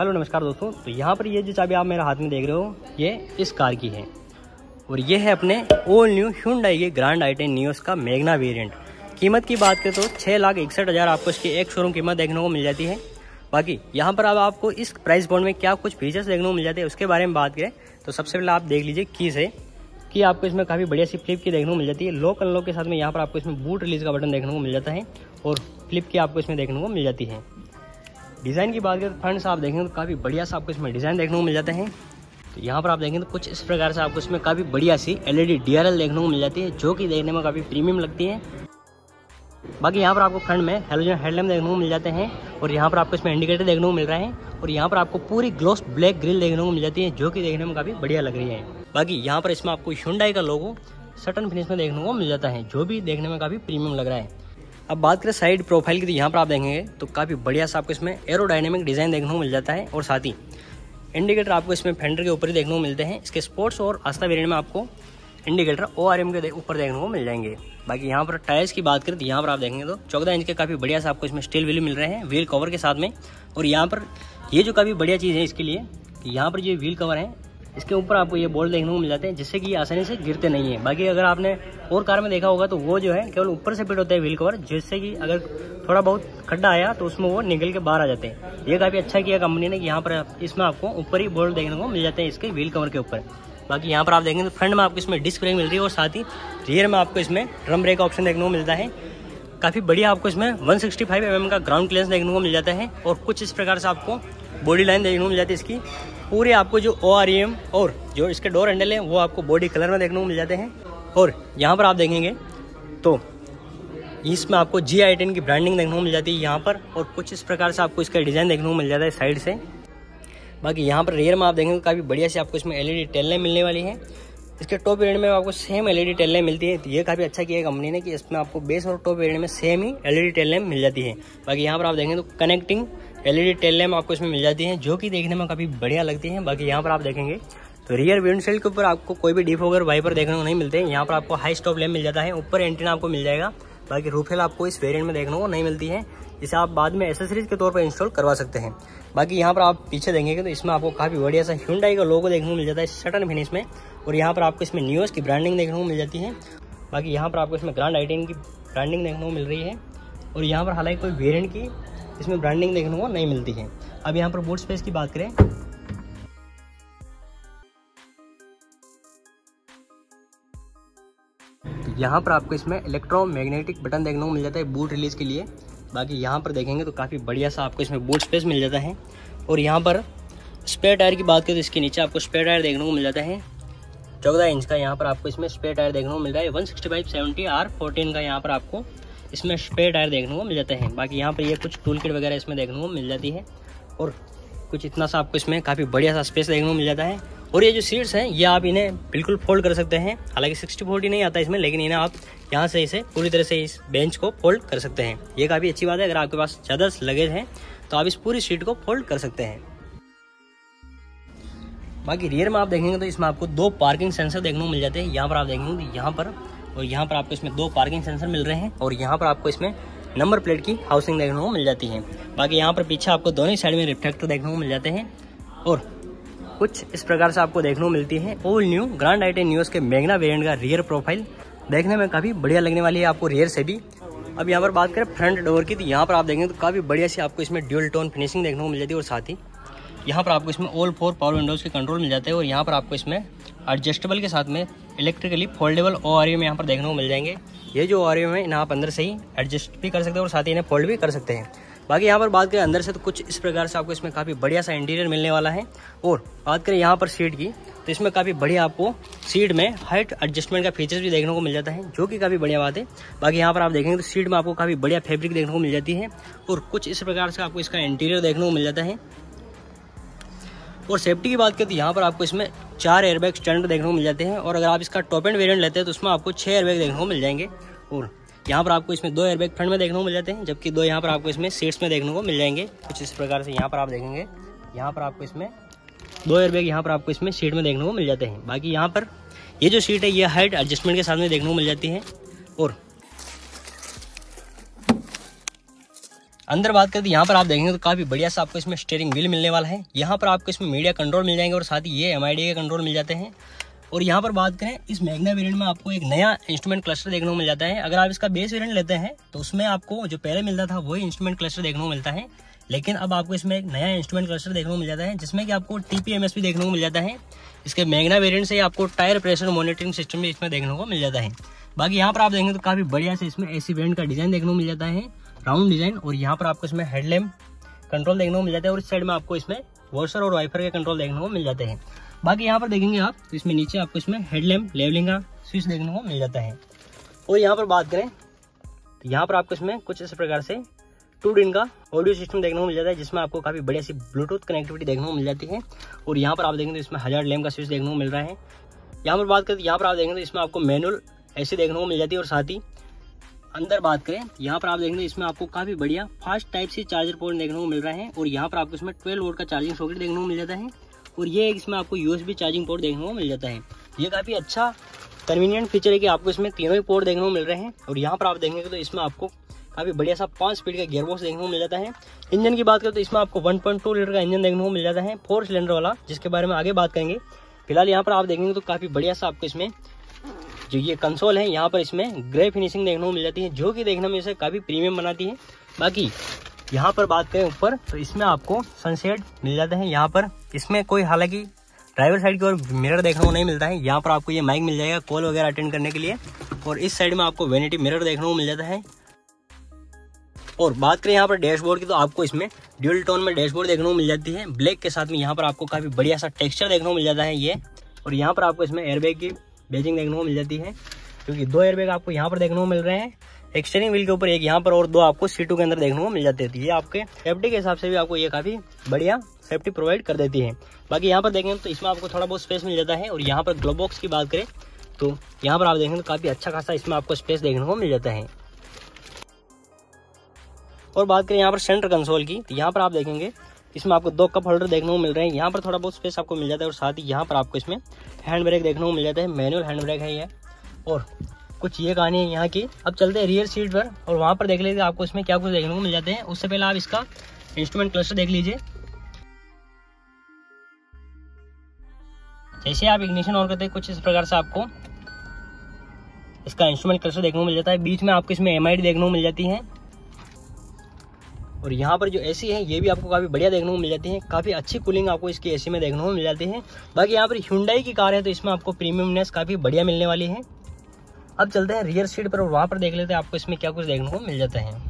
Hello, नमस्कार दोस्तों। तो यहाँ पर ये जो चाबी आप मेरे हाथ में देख रहे हो, ये इस कार की है। और ये है अपने ओल्ड न्यू हुंडई के ग्रांड आई टेन न्यूज़ का मेगना वेरिएंट कीमत की बात करें तो छः लाख इकसठ हज़ार आपको इसकी एक शोरूम कीमत देखने को मिल जाती है। बाकी, यहाँ पर अब आपको इस प्राइस बॉन्ड में क्या कुछ फीचर्स देखने को मिल जाते हैं, उसके बारे में बात करें। तो सबसे पहले आप देख लीजिए की से कि आपको इसमें काफ़ी बढ़िया सी फ्लिप की देखने को मिल जाती है। लो कलर के साथ में यहाँ पर आपको इसमें बूट रिलीज़ का बटन देखने को मिल जाता है। और फ्लिप की आपको इसमें देखने को मिल जाती है। डिज़ाइन की बात करें तो फ्रंट से आप देखेंगे तो काफ़ी बढ़िया सा आपको इसमें डिज़ाइन देखने को मिल जाते हैं। तो यहाँ पर आप देखेंगे तो कुछ इस प्रकार से आपको इसमें काफ़ी बढ़िया सी एलईडी डीआरएल देखने को मिल जाती है, जो कि देखने में काफ़ी प्रीमियम लगती है। बाकी यहाँ पर आपको फ्रंट में हेलोजन हेडलैम्प देखने को मिल जाते हैं और यहाँ पर आपको इसमें इंडिकेटर देखने को मिल रहा है और यहाँ पर आपको पूरी ग्लोस ब्लैक ग्रिल देखने को मिल जाती है, जो कि देखने में काफ़ी बढ़िया लग रही है। बाकी यहाँ पर इसमें आपको हुंडई का लोगो सटन फिनिश में देखने को मिल जाता है, जो भी देखने में काफ़ी प्रीमियम लग रहा है। अब बात करें साइड प्रोफ़ाइल की तो यहाँ पर आप देखेंगे तो काफ़ी बढ़िया सा आपको इसमें एरोडाइनमिक डिज़ाइन देखने को मिल जाता है और साथ ही इंडिकेटर आपको इसमें फेंडर के ऊपर ही देखने को मिलते हैं। इसके स्पोर्ट्स और आस्था वेरियंट में आपको इंडिकेटर ओ आर एम के ऊपर देखने को मिल जाएँगे। बाकी यहाँ पर टायर्स की बात करें तो यहाँ पर आप देखेंगे तो चौदह इंच के काफ़ी बढ़िया सा आपको इसमें स्टील व्हील मिल रहे हैं व्हील कवर के साथ में। और यहाँ पर ये जो काफ़ी बढ़िया चीज़ है इसके लिए, यहाँ पर जो व्हील कवर है इसके ऊपर आपको ये बोल्ट देखने को मिल जाते हैं, जिससे कि आसानी से गिरते नहीं है। बाकी अगर आपने और कार में देखा होगा तो वो जो है केवल ऊपर से फिट होता है व्हील कवर, जिससे कि अगर थोड़ा बहुत खड्डा आया तो उसमें वो निकल के बाहर आ जाते हैं। ये काफ़ी अच्छा किया कंपनी ने कि यहाँ पर इसमें आपको ऊपर ही बोल्ट देखने को मिल जाते हैं इसके व्हील कवर के ऊपर। बाकी यहाँ पर आप देखेंगे तो फ्रंट में आपको इसमें डिस्क ब्रेक मिल रही है और साथ ही रियर में आपको इसमें ड्रम ब्रेक ऑप्शन देखने को मिलता है। काफ़ी बढ़िया आपको इसमें 165 सिक्सटी mm का ग्राउंड क्लियरेंस देखने को मिल जाता है और कुछ इस प्रकार से आपको बॉडी लाइन देखने को मिल जाती है इसकी। पूरे आपको जो ओ आर एम और जो इसके डोर हैंडल हैं, वो आपको बॉडी कलर में देखने को मिल जाते हैं। और यहाँ पर आप देखेंगे तो इसमें आपको जी आई टेन की ब्रांडिंग देखने को मिल जाती है यहाँ पर और कुछ इस प्रकार से आपको इसका डिज़ाइन देखने को मिल जाता है साइड से। बाकी यहाँ पर रेयर में आप देखेंगे, काफ़ी बढ़िया से आपको इसमें एलईडी टेल मिलने वाली है। इसके टॉप वेरियंट में आपको सेम टेल लैम्प मिलती है। तो ये काफ़ी अच्छा किया है कंपनी ने कि इसमें आपको बेस और टॉप वेरियंट में सेम ही एलईडी टेल लैम्प मिल जाती है। बाकी यहाँ पर आप देखेंगे तो कनेक्टिंग एलईडी टेल लैम्प आपको इसमें मिल जाती है, जो कि देखने में काफ़ी बढ़िया लगती है। बाकी यहाँ पर आप देखेंगे तो रियर विंडशील्ड के ऊपर आपको कोई भी डिफोगर वाइपर देखने को नहीं मिलते हैं। यहाँ पर आपको हाई स्टॉप लैम्प मिल जाता है, ऊपर एंटीना आपको मिल जाएगा। बाकी रूफेल आपको इस वेरियंट में देखने को नहीं मिलती है। जिसे आप बाद में एसेसरीज के तौर पर इंस्टॉल करवा सकते हैं। बाकी यहाँ पर आप पीछे देखेंगे तो इसमें आपको काफ़ी बढ़िया सा ह्यूंडाई का लोगो देखने को मिल जाता है शटन फिनिश में। और यहाँ पर आपको इसमें न्यूज़ की ब्रांडिंग देखने को मिल जाती है। बाकी यहाँ पर आपको इसमें ग्रांड आइटेन की ब्रांडिंग देखने को मिल रही है। और यहाँ पर हालाँकि कोई वेरियंट की इसमें ब्रांडिंग देखने को नहीं मिलती है। अब यहाँ पर बोर्ड स्पेस की बात करें। तो यहाँ पर आपको इसमें इलेक्ट्रोमैग्नेटिक बटन देखने को मिल जाता है बूट रिलीज़ के लिए। बाकी यहाँ पर देखेंगे तो काफ़ी बढ़िया सा आपको इसमें बूट स्पेस मिल जाता है। और यहाँ पर स्पेयर टायर की बात करें तो इसके नीचे आपको स्पेयर टायर देखने को मिल जाता है। चौदह इंच का यहाँ पर आपको इसमें स्पेयर टायर देखने को मिल रहा है। One sixty five seventy R fourteen का यहाँ पर आपको इसमें स्पेयर टायर देखने को मिल जाते हैं। बाकी यहाँ पर ये कुछ टूल किट वगैरह इसमें देखने को मिल जाती है। और कुछ इतना सा आपको इसमें काफ़ी बढ़िया सा स्पेस देखने को मिल जाता है। और ये जो सीट्स हैं, ये आप इन्हें बिल्कुल फोल्ड कर सकते हैं। हालाँकि सिक्सटी फोर्टी नहीं आता इसमें, लेकिन इन्हें आप यहाँ से इसे पूरी तरह से इस बेंच को फोल्ड कर सकते हैं। ये काफ़ी अच्छी बात है, अगर आपके पास ज़्यादा लगेज है तो आप इस पूरी सीट को फोल्ड कर सकते हैं। बाकी रियर में आप देखेंगे तो इसमें आपको दो पार्किंग सेंसर देखने को मिल जाते हैं। यहाँ पर आप देखेंगे तो यहाँ पर और यहाँ पर आपको इसमें दो पार्किंग सेंसर मिल रहे हैं और यहाँ पर आपको इसमें नंबर प्लेट की हाउसिंग देखने को मिल जाती है। बाकी यहाँ पर पीछे आपको दोनों साइड में रिफ्लेक्टर देखने को मिल जाते हैं और कुछ इस प्रकार से आपको देखने को मिलती है। Old new grand i ten Nios के मैगना वेरियंट का रियर प्रोफ़ाइल देखने में काफ़ी बढ़िया लगने वाली है आपको रियर से भी। अब यहाँ पर बात करें फ्रंट डोर की तो यहाँ पर आप देखेंगे तो काफ़ी बढ़िया सी आपको इसमें ड्यूल टोन फिनिशिंग देखने को मिल जाती है और साथ ही यहाँ पर आपको इसमें ऑल फोर पावर विंडोज़ के कंट्रोल मिल जाते हैं और यहाँ पर आपको इसमें एडजस्टेबल के साथ में इलेक्ट्रिकली फोल्डेबल ओ आर में यहाँ पर देखने को मिल जाएँगे। ये जो ओ आर है इन्हें आप अंदर से ही एडजस्ट भी कर सकते हैं और साथ ही इन्हें फोल्ड भी कर सकते हैं। बाकी यहाँ पर बात करें अंदर से तो कुछ इस प्रकार से आपको इसमें काफ़ी बढ़िया सा इंटीरियर मिलने वाला है। और बात करें यहाँ पर सीट की तो इसमें काफ़ी बढ़िया आपको सीट में हाइट एडजस्टमेंट का फीचर्स भी देखने को मिल जाता है, जो कि काफ़ी बढ़िया बात है। बाकी यहाँ पर आप देखेंगे तो सीट में आपको काफ़ी बढ़िया फैब्रिक देखने को मिल जाती है और कुछ इस प्रकार से आपको इसका इंटीरियर देखने को मिल जाता है। और सेफ्टी की बात करें तो यहाँ पर आपको इसमें चार एयरबैग स्टैंड देखने को मिल जाते हैं और अगर आप इसका टॉप एंड वेरियंट लेते हैं तो उसमें आपको छः एयरबैग देखने को मिल जाएँगे और यहाँ पर आपको इसमें दो एयरबैग फ्रंट में देखने को मिल जाते हैं, जबकि दो यहाँ पर आपको इसमें सीट्स में देखने को मिल जाएँगे। कुछ इस प्रकार से यहाँ पर आप देखेंगे। यहाँ पर आपको इसमें दो एयरबैग यहाँ पर आपको इसमें सीट में देखने को मिल जाते हैं। बाकी यहाँ पर ये जो सीट है, ये हाइट एडजस्टमेंट के साथ में देखने को मिल जाती है और अंदर बात करते यहाँ पर आप देखेंगे तो काफ़ी बढ़िया सा आपको इसमें स्टेयरिंग व्हील मिलने वाला है। यहाँ पर आपको इसमें मीडिया कंट्रोल मिल जाएँगे और साथ ही ये एम के कंट्रोल मिल जाते हैं। और यहाँ पर बात करें, इस मैगना वेरिएंट में आपको एक नया इंस्ट्रूमेंट क्लस्टर देखने को मिल जाता है। अगर आप इसका बेस वेरिएंट लेते हैं तो उसमें आपको जो पहले मिलता था, वही इंस्ट्रूमेंट क्लस्टर देखने को मिलता है। लेकिन अब आपको इसमें एक नया इंस्ट्रूमेंट क्लस्टर देखने को मिल जाता है, जिसमें कि आपको टी टीपीएमएस भी देखने को मिल जाता है। इसके मैगना वेरिएंट से आपको टायर प्रेशर मॉनिटरिंग सिस्टम भी इसमें देखने को मिल जाता है। बाकी यहाँ पर आप देखेंगे तो काफ़ी बढ़िया से इसमें एसी वेरियंट का डिज़ाइन देखने को मिल जाता है। राउंड डिज़ाइन और यहाँ पर आपको इसमें हेडलैम्प कंट्रोल देखने को मिल जाता है और इस साइड में आपको इसमें वॉशर और वाइफर के कंट्रोल देखने को मिल जाते हैं। बाकी यहाँ पर देखेंगे आप तो इसमें नीचे आपको इसमें हेडलैम्प लेवलिंग का स्विच देखने को मिल जाता है। और यहाँ पर बात करें तो यहाँ पर आपको इसमें कुछ इस प्रकार से टू डिन का ऑडियो सिस्टम देखने को मिल जाता है, जिसमें आपको काफ़ी बढ़िया सी ब्लूटूथ कनेक्टिविटी देखने को मिल जाती है। और यहाँ पर आप देखेंगे तो इसमें हज़ार लैम्प का स्विच देखने को मिल रहा है। यहाँ पर बात करें तो यहाँ पर आप देखेंगे तो इसमें आपको मैनुअल ऐसे देखने को मिल जाती है और साथ ही अंदर बात करें, यहाँ पर आप देखेंगे इसमें आपको काफ़ी बढ़िया फास्ट टाइप से चार्जर पोर्ट देखने को मिल रहा है और यहाँ पर आपको इसमें ट्वेल्व वोल्ट का चार्जिंग सॉकेट देखने को मिल जाता है और ये इसमें आपको यूएसबी चार्जिंग पोर्ट देखने को मिल जाता है। ये काफ़ी अच्छा कन्वीनियंट फीचर है कि आपको इसमें तीनों ही पोर्ट देखने को मिल रहे हैं और यहाँ पर आप देखेंगे तो इसमें आपको काफ़ी बढ़िया सा पाँच स्पीड का गियरबॉक्स देखने को मिल जाता है। इंजन की बात करें तो इसमें आपको 1.2 लीटर का इंजन देखने को मिल जाता है, फोर सिलेंडर वाला, जिसके बारे में आगे बात करेंगे। फ़िलहाल यहाँ पर आप देखेंगे तो काफ़ी बढ़िया सा आपको इसमें जो ये कंसोल है, यहाँ पर इसमें ग्रे फिनिशिंग देखने को मिल जाती है, जो कि देखने में इसे काफ़ी प्रीमियम बनाती है। बाकी, यहाँ पर बात करें ऊपर तो इसमें आपको सनसेट मिल जाते हैं। यहाँ पर इसमें कोई, हालाँकि ड्राइवर साइड की ओर मिरर देखने को नहीं मिलता है। यहाँ पर आपको ये माइक मिल जाएगा कॉल वगैरह अटेंड करने के लिए। और इस साइड में आपको वेनिटी मिरर देखने को मिल जाता है। और बात करें यहाँ पर डैशबोर्ड की तो आपको इसमें ड्यूल टोन में डैशबोर्ड देखने को मिल जाती है। ब्लैक के साथ में यहाँ पर आपको काफ़ी बढ़िया सा टेक्सचर देखने को मिल जाता है ये। और यहाँ पर आपको इसमें एयरबैग की बेजिंग देखने को मिल जाती है। क्योंकि दो एयरबैग आपको यहाँ पर देखने को मिल रहे हैं एक्सटेरिंग व्हील के ऊपर, एक यहाँ पर और दो आपको सीटों के अंदर देखने को मिल जाते हैं। ये आपके सेफ्टी के हिसाब से भी आपको ये काफ़ी बढ़िया सेफ्टी प्रोवाइड कर देती है। बाकी यहाँ पर देखें तो इसमें आपको थोड़ा बहुत स्पेस मिल जाता है और यहाँ पर ग्लो बॉक्स की बात करें तो यहाँ पर आप देखें तो काफ़ी अच्छा खासा इसमें आपको स्पेस देखने को मिल जाता है। और बात करें यहाँ पर सेंटर कंसोल की तो यहाँ पर आप देखेंगे इसमें आपको दो कप होल्डर देखने को मिल रहे हैं। यहाँ पर थोड़ा बहुत स्पेस आपको मिल जाता है और साथ ही यहाँ पर आपको इसमें हैंड ब्रेक देखने को मिल जाता है। मैनुअल हैंड ब्रेक है ये। और कुछ ये कहानी है यहाँ की। अब चलते हैं रियर सीट पर और वहाँ पर देख लेते आपको इसमें क्या कुछ देखने को मिल जाते हैं। उससे पहले आप इसका इंस्ट्रूमेंट क्लस्टर देख लीजिए। जैसे आप इग्निशन ऑन करते हैं, कुछ इस प्रकार से आपको इसका इंस्ट्रूमेंट क्लस्टर देखने को मिल जाता है। बीच में आपको इसमें एमआईडी देखने को मिल जाती है। और यहाँ पर जो एसी है, ये भी आपको काफ़ी बढ़िया देखने को मिल जाती है। काफ़ी अच्छी कूलिंग आपको इसकी एसी में देखने को मिल जाती है। बाकी यहाँ पर हुंडई की कार है तो इसमें आपको प्रीमियमनेस काफ़ी बढ़िया मिलने वाली है। अब चलते हैं रियर सीट पर और वहाँ पर देख लेते हैं आपको इसमें क्या कुछ देखने को मिल जाता है।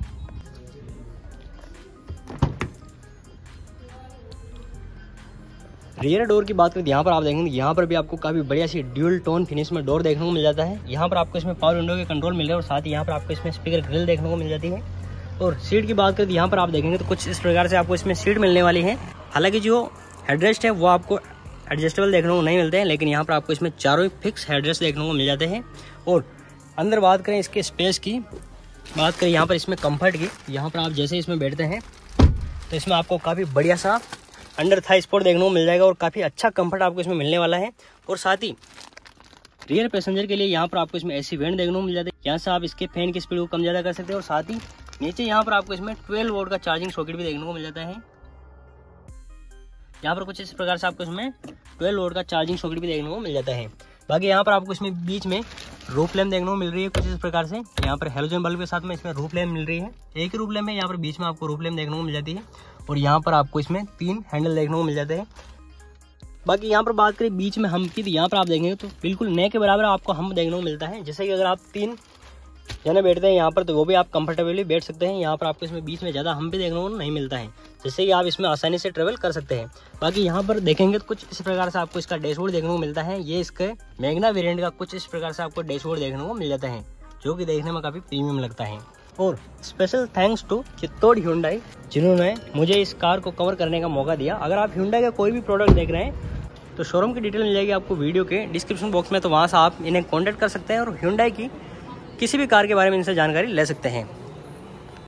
रियर डोर की बात करें यहाँ पर आप देखेंगे यहाँ पर भी आपको काफ़ी बढ़िया सी ड्यूल टोन फिनिश में डोर देखने को मिल जाता है। यहाँ पर आपको इसमें पावर विंडो के कंट्रोल मिल रहे हैं और साथ ही यहाँ पर आपको इसमें स्पीकर ग्रिल देखने को मिल जाती है। और सीट की बात करें तो यहाँ पर आप देखेंगे तो कुछ इस प्रकार से आपको इसमें सीट मिलने वाली है। हालाँकि जो हेडरेस्ट है, वो आपको एडजस्टेबल देखने को नहीं मिलते हैं, लेकिन यहाँ पर आपको इसमें चारों फिक्स हेडरेस्ट देखने को मिल जाते हैं। और अंदर बात करें इसके स्पेस की, बात करें यहाँ पर इसमें कंफर्ट की, यहाँ पर आप जैसे इसमें बैठते हैं तो इसमें आपको काफ़ी बढ़िया सा अंडर था स्पोर्ट देखने को मिल जाएगा और काफ़ी अच्छा कंफर्ट आपको इसमें मिलने वाला है। और साथ ही रियर पैसेंजर के लिए यहाँ पर आपको इसमें एसी वेंट देखने को मिल जाता है यहाँ से आप इसके फ़ैन की स्पीड को कम ज़्यादा कर सकते हैं। और साथ ही नीचे यहाँ पर आपको इसमें 12 वोल्ट का चार्जिंग सॉकेट भी देखने को मिल जाता है। यहाँ पर कुछ इस प्रकार से आपको इसमें 12 वोल्ट का चार्जिंग सॉकेट भी देखने को मिल जाता है। बाकी यहाँ पर आपको इसमें बीच में रूप लैम्प देखने को मिल रही है कुछ इस प्रकार से। यहाँ पर हेलोजन बल्ब के साथ में इसमें रूप लैम्प मिल रही है। एक ही रूप लैम्प है, यहाँ पर बीच में आपको रूप लैम्प देखने को मिल जाती है। और यहाँ पर आपको इसमें तीन हैंडल देखने को मिल जाते हैं। बाकी यहाँ पर बात करें बीच में हम की तो यहाँ पर आप देखेंगे तो बिल्कुल नए के बराबर आपको हम देखने को मिलता है। जैसे कि अगर आप तीन जने बैठते हैं यहाँ पर तो वो भी आप कंफर्टेबली बैठ सकते हैं। यहाँ पर आपको इसमें बीच में ज़्यादा हम भी देखने को नहीं मिलता है। जिससे कि आप इसमें आसानी से ट्रेवल कर सकते हैं। बाकी यहाँ पर देखेंगे तो कुछ इस प्रकार से आपको इसका डैशबोर्ड देखने को मिलता है। ये इसके मैगना वेरियंट का कुछ इस प्रकार से आपको डैशबोर्ड देखने को मिल जाता है, जो कि देखने में काफ़ी प्रीमियम लगता है। और special thanks to Chittor Hyundai जिन्होंने मुझे इस कार को कवर करने का मौका दिया। अगर आप ह्यूंडाई का कोई भी प्रोडक्ट देख रहे हैं तो शोरूम की डिटेल मिल जाएगी आपको वीडियो के डिस्क्रिप्शन बॉक्स में। तो वहाँ से आप इन्हें कॉन्टैक्ट कर सकते हैं और ह्यूंडाई की किसी भी कार के बारे में इनसे जानकारी ले सकते हैं।